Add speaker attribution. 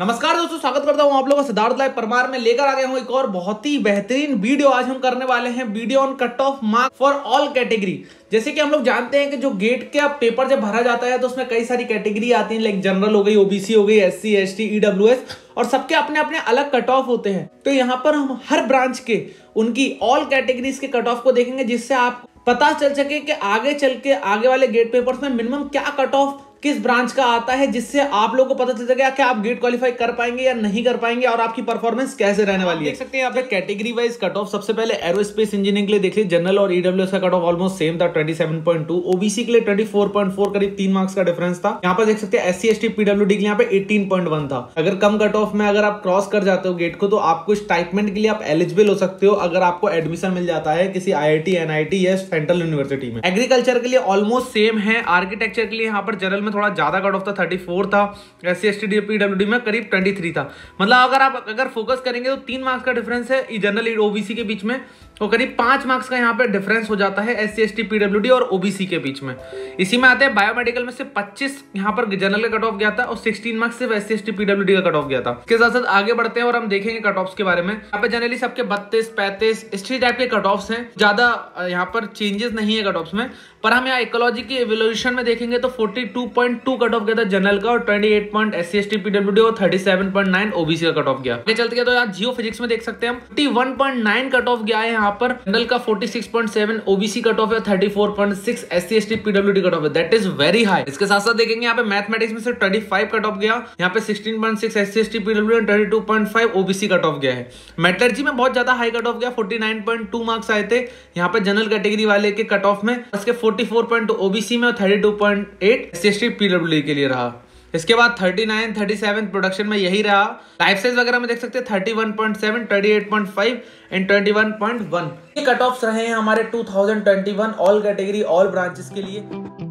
Speaker 1: नमस्कार दोस्तों, स्वागत करता हूँ आप लोगों को सिद्धार्थ लाइव परमार में लेकर आ गया हूँ एक और बहुत ही बेहतरीन वीडियो। आज हम करने वाले हैं video on cut off mark for all category जैसे कि हम लोग जानते हैं कि जो गेट का पेपर जब भरा जाता है तो उसमें कई सारी कैटेगरी आती है लाइक जनरल हो गई ओबीसी हो गई एस सी एस और सबके अपने अपने अलग कट ऑफ़ होते हैं। तो यहाँ पर हम हर ब्रांच के, उनकी ऑल कैटेगरीज के कट ऑफ़ को देखेंगे, जिससे आप पता चल सके कि आगे चल के आगे वाले गेट पेपर्स में मिनिमम क्या कट ऑफ़ किस ब्रांच का आता है जिससे आप लोगों को पता चल सके कि आप गेट क्वालिफाई कर पाएँगे या नहीं कर पाएँगे और आपकी परफॉर्मेंस कैसे रहने वाली है। देख सकते हैं यहाँ पे कैटेगरी वाइज कट ऑफ़ सबसे पहले एरोस्पेस इंजीनियरिंग के लिए देखिए जनरल और ईडब्ल्यू का कट ऑफ़ ऑलमोस्ट सेम था 27.2 ओबीसी के लिए 24.4 करीब तीन मार्क्स का डिफरेंस था। यहाँ पर देख सकते हैं S C S T PW के लिए यहाँ पे 18.1 था। अगर कम कट ऑफ़ में अगर आप क्रॉस कर जाते हो गेट को तो आपको स्टाइटमेंट के लिए आप एलिजिबल हो सकते हो अगर आपको एडमिशन मिल जाता है किसी आई आई टी एनआईटी या सेंट्रल यूनिवर्सिटी में। एग्रीकल्चर के लिए ऑलमोस्ट सेम है आर्किटेक्चर के लिए यहाँ पर जनरल में थोड़ा ज़्यादा कट ऑफ़ था थर्टी फोर था एस सी एस टी में करीब ट्वेंटी थ्री था। मतलब अगर आप, अगर फोकस करेंगे तो तीन मार्क्स का डिफरेंस है जनरल ओबीसी के बीच में तो करीब पाँच मार्क्स का यहाँ पे डिफरेंस हो जाता है S C S T PW और ओबीसी के बीच में। इसी में आते हैं बायोमेडिकल में से 25 यहाँ पर जनरल का कट ऑफ़ गया था और 16 मार्क्स सिर्फ़ S C S T PW का कट ऑफ़ गया था। इसके साथ साथ आगे बढ़ते हैं और हम देखेंगे कट ऑफ़ के बारे में। यहाँ पे जनरली सबके बत्तीस, पैंतीस, इस टाइप के कट ऑफ़ हैं। ज़्यादा यहाँ पर चेंजेस नहीं है कट ऑफ़ में। पर हम यहाँ इकोलॉजी की एवोल्यूशन में देखेंगे तो 42.2 कट ऑफ़ गया था जनरल का और 28 point S C S T PW और 37.9 ओबीसी का कट ऑफ़ गया चलते तो यहाँ जियो फिजिक्स में देख सकते हैं हम। 51.9 कट ऑफ़ गया है यहाँ पर जनरल का 46.7 ओबीसी कट ऑफ़ है 34.6 SC ST PWD cut off है। दैट इज़ वेरी हाई इसके साथ साथ देखेंगे यहाँ पे मैथमेटिक्स में से 25 कट ऑफ़ गया, यहाँ पे 16.6 SC ST PW and 32.5 OBC cut off गया है। मेटलर्जी में बहुत ज़्यादा हाई कट ऑफ़ गया 49.2 मार्क्स आए थे। यहाँ पे जनरल कैटेगरी वाले के कट ऑफ़ में उसके 44.2 ओबीसी में और 32.8 एससी एसटी पीडब्ल्यू के लिए रहा। इसके बाद 39, 37 प्रोडक्शन में यही रहा। लाइफ साइज़ वगैरह में देख सकते हैं 31.7, 38.5 एंड 21.1 ये कट ऑफ़ रहे हैं हमारे 2021 ऑल कैटेगरी ऑल ब्रांचेस के लिए।